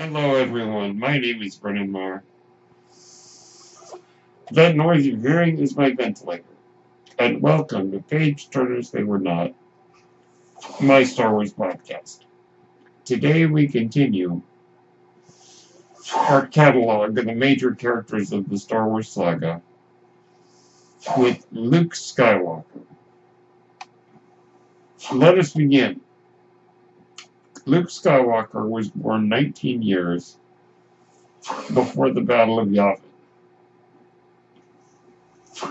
Hello everyone, my name is Brennan Marr. That noise you're hearing is my ventilator. And welcome to Page Turners They Were Not, my Star Wars podcast. Today we continue our catalog of the major characters of the Star Wars saga with Luke Skywalker. Let us begin. Luke Skywalker was born 19 years before the Battle of Yavin.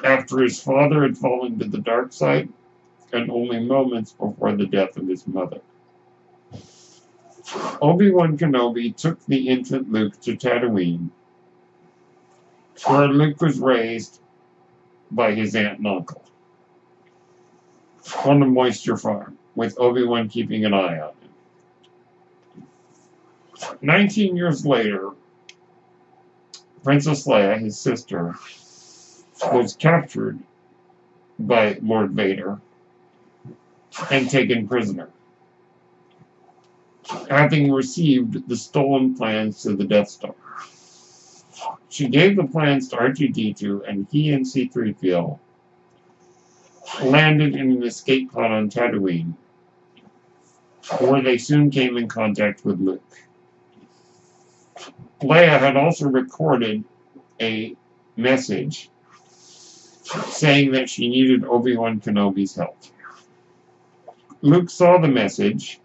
After his father had fallen to the dark side, and only moments before the death of his mother. Obi-Wan Kenobi took the infant Luke to Tatooine, where Luke was raised by his aunt and uncle on a moisture farm, with Obi-Wan keeping an eye on him. 19 years later, Princess Leia, his sister, was captured by Lord Vader and taken prisoner, having received the stolen plans to the Death Star. She gave the plans to R2-D2 and he and C-3PO landed in an escape pod on Tatooine, where they soon came in contact with Luke. Leia had also recorded a message saying that she needed Obi-Wan Kenobi's help. Luke saw the message,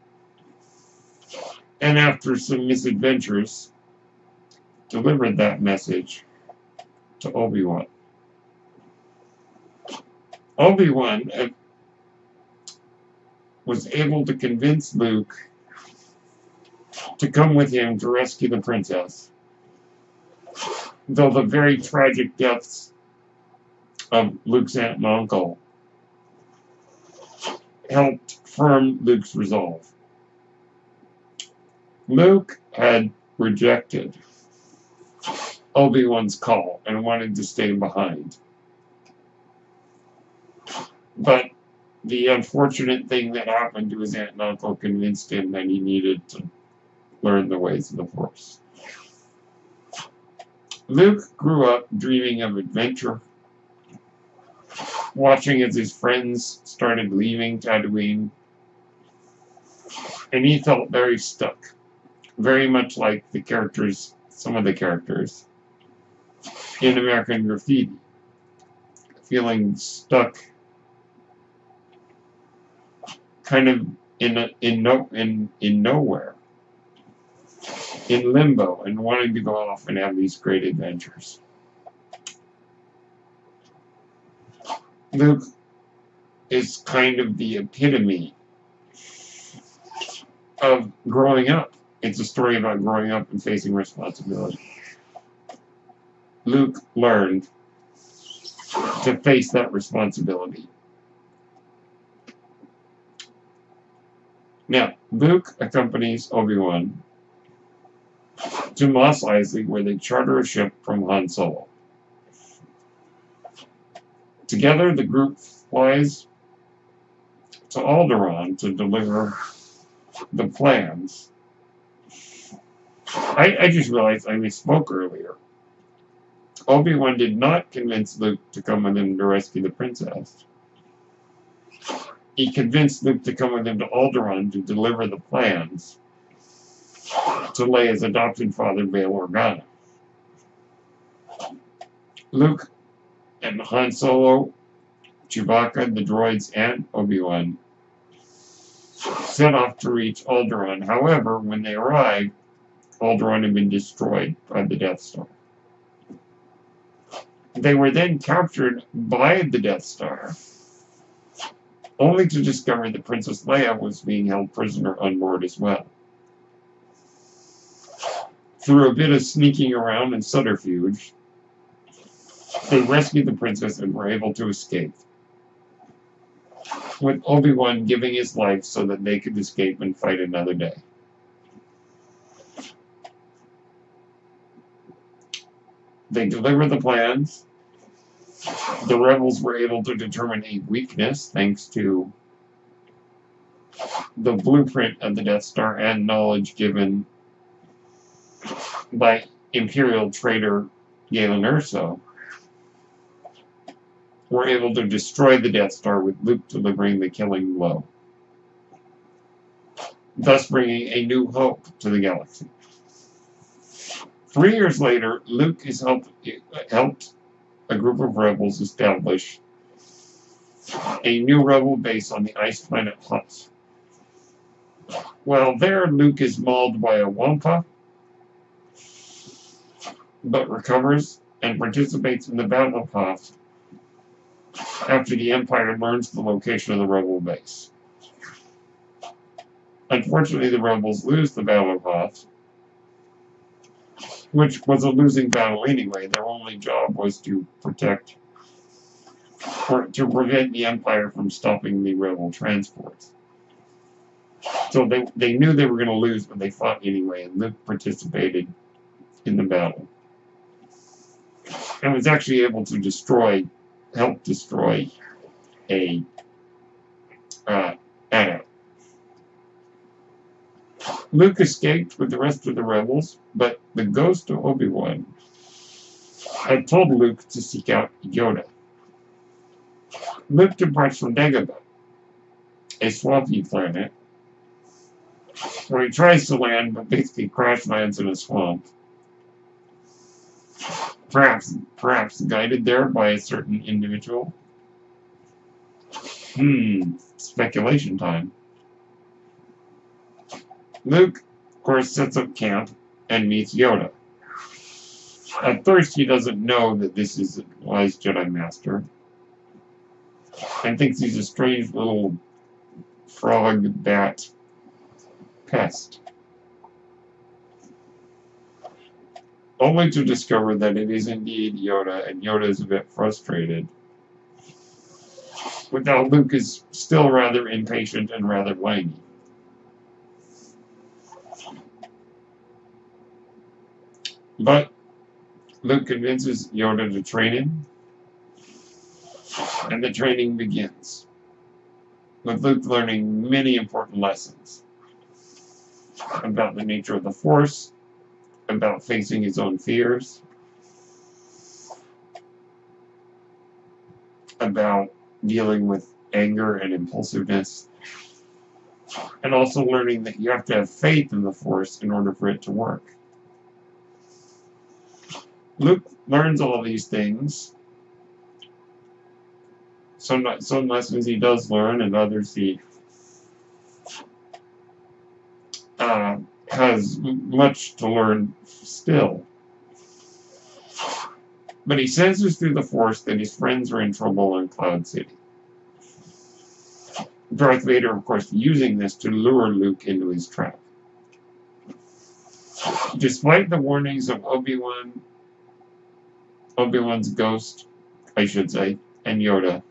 and after some misadventures, delivered that message to Obi-Wan. Obi-Wan uh, was able to convince Luke to come with him to rescue the princess. Though the very tragic deaths of Luke's aunt and uncle helped firm Luke's resolve. Luke had rejected Obi-Wan's call and wanted to stay behind. But the unfortunate thing that happened to his aunt and uncle convinced him that he needed to learn the ways of the Force. Luke grew up dreaming of adventure, watching as his friends started leaving Tatooine, and he felt very stuck, very much like the characters, some of the characters in American Graffiti, feeling stuck, kind of in a, in no in in nowhere in limbo and wanting to go off and have these great adventures. Luke is kind of the epitome of growing up. It's a story about growing up and facing responsibility. Luke learned to face that responsibility. Now, Luke accompanies Obi-Wan to Mos Eisley where they charter a ship from Han Solo. Together, the group flies to Alderaan to deliver the plans. I, I just realized I misspoke earlier. Obi-Wan did not convince Luke to come with him to rescue the princess. He convinced Luke to come with him to Alderaan to deliver the plans to Leia's adopted father, Bail Organa. Luke and Han Solo, Chewbacca, the droids, and Obi-Wan set off to reach Alderaan. However, when they arrived, Alderaan had been destroyed by the Death Star. They were then captured by the Death Star, only to discover that Princess Leia was being held prisoner on board as well. Through a bit of sneaking around and subterfuge, they rescued the princess and were able to escape. With Obi-Wan giving his life so that they could escape and fight another day. They delivered the plans. The rebels were able to determine a weakness thanks to the blueprint of the Death Star and knowledge given by Imperial trader Galen Erso, were able to destroy the Death Star with Luke delivering the killing blow, thus bringing a new hope to the galaxy. Three years later, Luke is helped, helped a group of rebels establish a new rebel base on the ice planet Hoth. While there, Luke is mauled by a Wampa, but recovers and participates in the Battle of Hoth after the Empire learns the location of the rebel base. Unfortunately, the rebels lose the Battle of Hoth, which was a losing battle anyway. Their only job was to protect or to prevent the Empire from stopping the rebel transports. So they, they knew they were going to lose, but they fought anyway, and participated in the battle. And was actually able to destroy, help destroy a uh. Luke escaped with the rest of the rebels, but the ghost of Obi-Wan had told Luke to seek out Yoda. Luke departs from Dagobah, a swampy planet, where he tries to land, but basically crash lands in a swamp. Perhaps, perhaps guided there by a certain individual. Hmm, speculation time. Luke, of course, sets up camp and meets Yoda. At first, he doesn't know that this is a wise Jedi Master, and thinks he's a strange little frog bat pest. Only to discover that it is indeed Yoda, and Yoda is a bit frustrated. Without Luke is still rather impatient and rather whiny. But Luke convinces Yoda to train him, and the training begins, with Luke learning many important lessons about the nature of the Force, about facing his own fears, about dealing with anger and impulsiveness, and also learning that you have to have faith in the Force in order for it to work. Luke learns all these things. Some, some lessons he does learn, and others he uh, has much to learn still. But he senses through the Force that his friends are in trouble in Cloud City. Darth Vader, of course, using this to lure Luke into his trap. Despite the warnings of Obi-Wan Obi-Wan's ghost, I should say, and Yoda.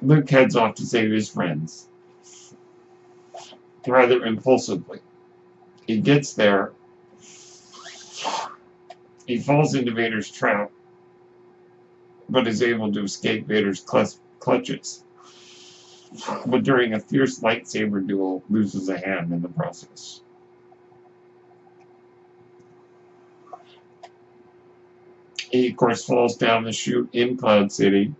Luke heads off to save his friends. Rather impulsively. He gets there. He falls into Vader's trap, but is able to escape Vader's clutches. But during a fierce lightsaber duel, loses a hand in the process. He, of course, falls down the chute in Cloud City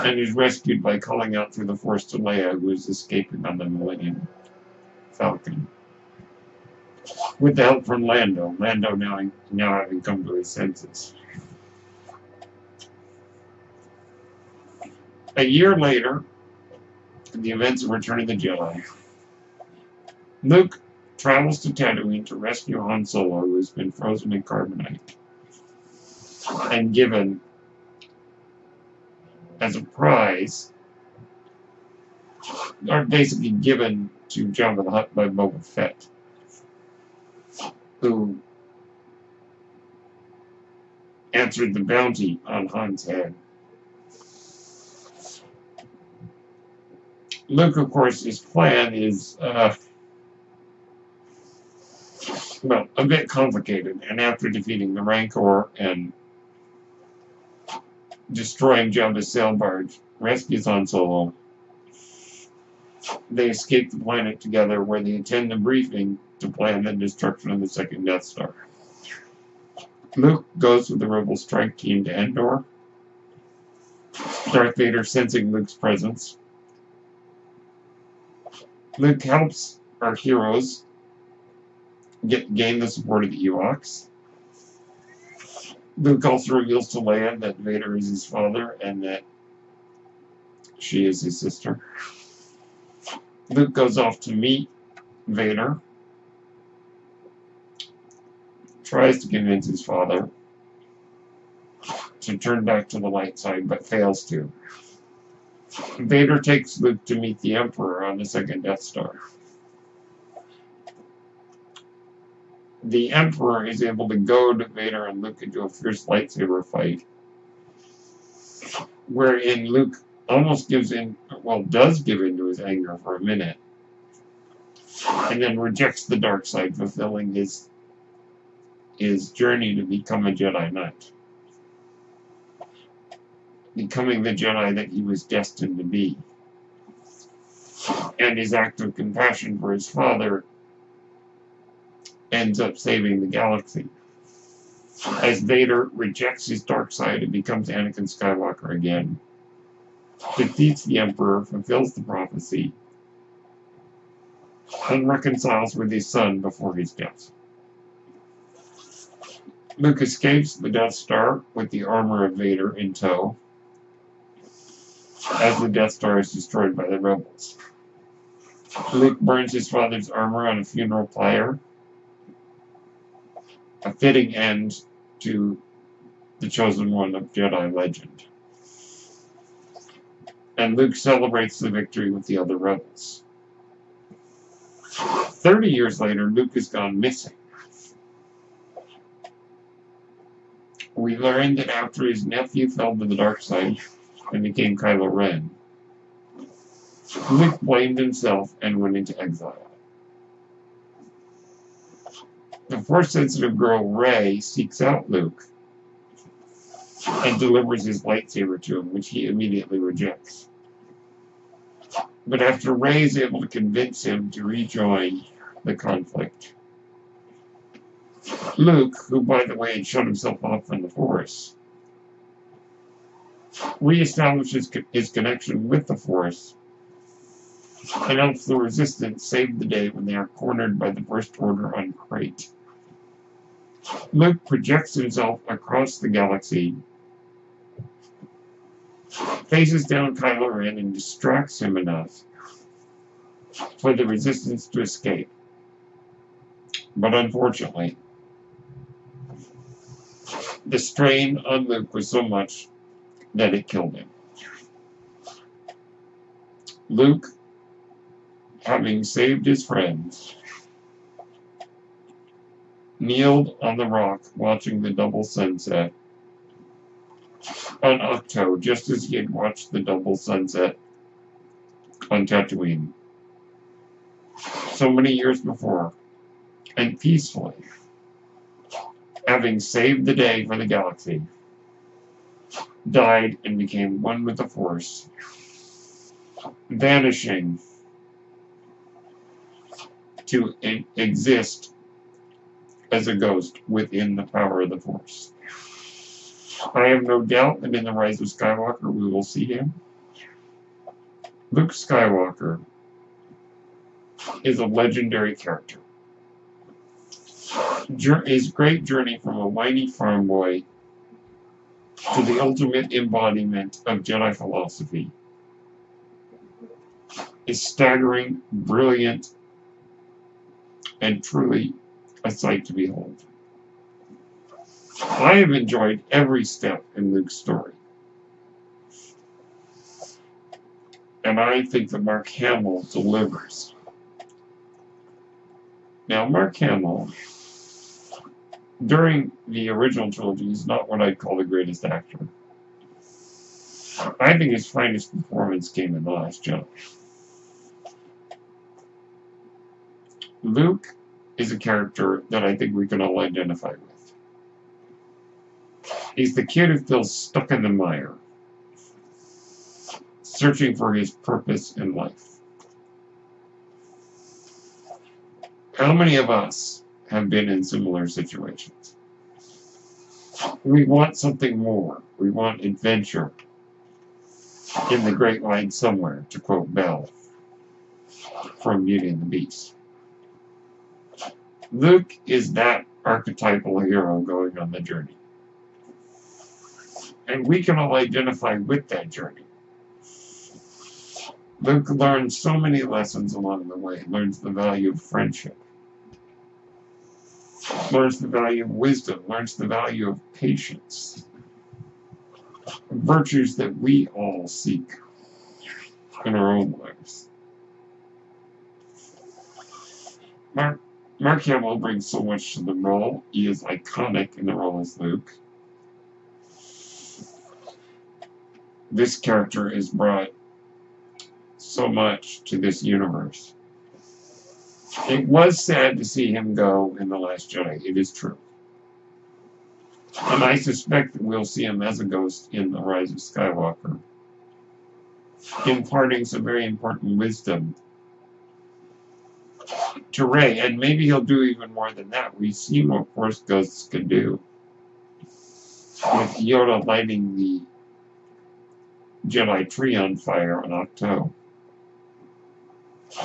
and is rescued by calling out through the Force to Leia, who is escaping on the Millennium Falcon. With the help from Lando, Lando now, now having come to his senses. A year later, in the events of Return of the Jedi, Luke travels to Tatooine to rescue Han Solo, who has been frozen in carbonite and given as a prize, are basically given to Jabba the Hutt by Boba Fett, who answered the bounty on Han's head. Luke, of course, his plan is uh, well, a bit complicated, and after defeating the Rancor and destroying Jabba's sail barge, rescues Han Solo, they escape the planet together where they attend the briefing to plan the destruction of the second Death Star. Luke goes with the Rebel strike team to Endor. Darth Vader sensing Luke's presence. Luke helps our heroes get gain the support of the Ewoks. Luke also reveals to Leia that Vader is his father and that she is his sister. Luke goes off to meet Vader. Tries to convince his father to turn back to the light side, but fails to. Vader takes Luke to meet the Emperor on the second Death Star. The Emperor is able to goad Vader and Luke into a fierce lightsaber fight, wherein Luke almost gives in, well, does give in to his anger for a minute, and then rejects the dark side, fulfilling his his journey to become a Jedi Knight, becoming the Jedi that he was destined to be. And his act of compassion for his father ends up saving the galaxy. As Vader rejects his dark side and becomes Anakin Skywalker again, defeats the Emperor, fulfills the prophecy, and reconciles with his son before his death. Luke escapes the Death Star with the armor of Vader in tow, as the Death Star is destroyed by the rebels. Luke burns his father's armor on a funeral pyre, a fitting end to the chosen one of Jedi legend and Luke celebrates the victory with the other rebels. Thirty years later, Luke has gone missing. We learn that after his nephew fell to the dark side and became Kylo Ren, Luke blamed himself and went into exile. The Force-sensitive girl Rey seeks out Luke and delivers his lightsaber to him, which he immediately rejects. But after Rey is able to convince him to rejoin the conflict, Luke, who by the way had shut himself off from the Force, reestablishes his connection with the Force and helps the Resistance save the day when they are cornered by the First Order on Crait. Luke projects himself across the galaxy faces down Kylo Ren and distracts him enough for the resistance to escape. But unfortunately, the strain on Luke was so much that it killed him. Luke, having saved his friends, kneeled on the rock watching the double sunset. On Ahch-To, just as he had watched the double sunset on Tatooine. So many years before, and peacefully, having saved the day for the galaxy, died and became one with the Force, vanishing to exist as a ghost within the power of the Force. I have no doubt that in The Rise of Skywalker we will see him. Luke Skywalker is a legendary character. His great journey from a whiny farm boy to the ultimate embodiment of Jedi philosophy is staggering, brilliant, and truly a sight to behold. I have enjoyed every step in Luke's story. And I think that Mark Hamill delivers. Now, Mark Hamill, during the original trilogy, is not what I'd call the greatest actor. I think his finest performance came in The Last Jedi. Luke is a character that I think we can all identify with. He's the kid who feels stuck in the mire, searching for his purpose in life. How many of us have been in similar situations? We want something more. We want adventure in the Great Line somewhere, to quote Belle from Beauty and the Beast. Luke is that archetypal hero going on the journey. And we can all identify with that journey. Luke learns so many lessons along the way, learns the value of friendship, learns the value of wisdom, learns the value of patience, virtues that we all seek in our own lives. Mark, Mark Hamill brings so much to the role. He is iconic in the role as Luke. This character is brought so much to this universe. It was sad to see him go in The Last Jedi. It is true. And I suspect that we'll see him as a ghost in The Rise of Skywalker, imparting some very important wisdom to Rey, and maybe he'll do even more than that. We've seen what Force Ghosts can do. With Yoda lighting the Jedi tree on fire on Ahch-To.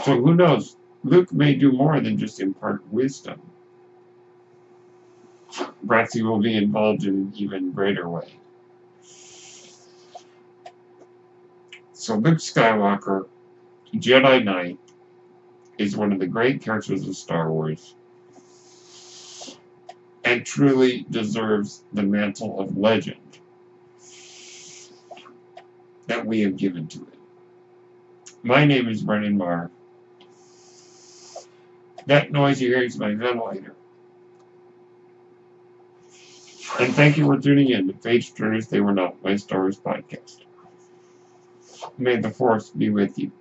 So who knows? Luke may do more than just impart wisdom. Perhaps will be involved in an even greater way. So Luke Skywalker, Jedi Knight, is one of the great characters of Star Wars and truly deserves the mantle of legend that we have given to it. My name is Brennan Marr. That noise you hear is my ventilator. And thank you for tuning in to Page Turners They Were Not, my Star Wars podcast. May the Force be with you.